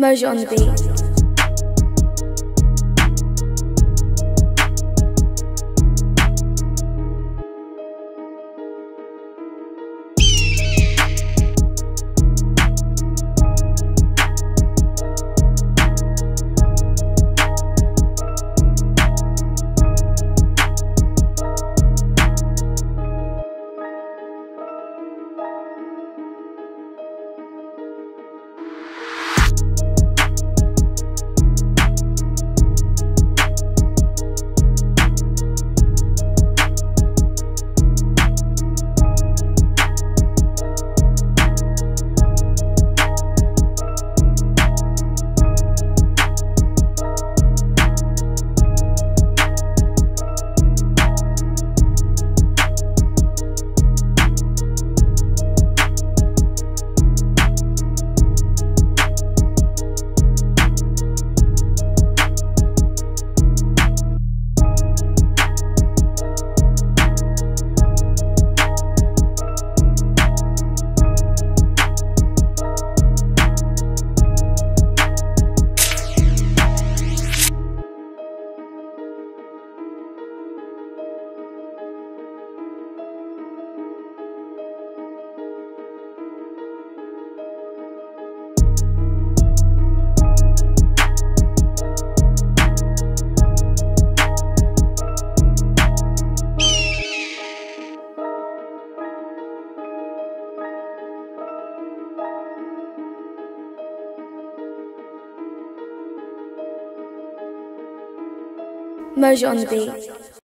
Mojo on the beat. Mojo on the beat.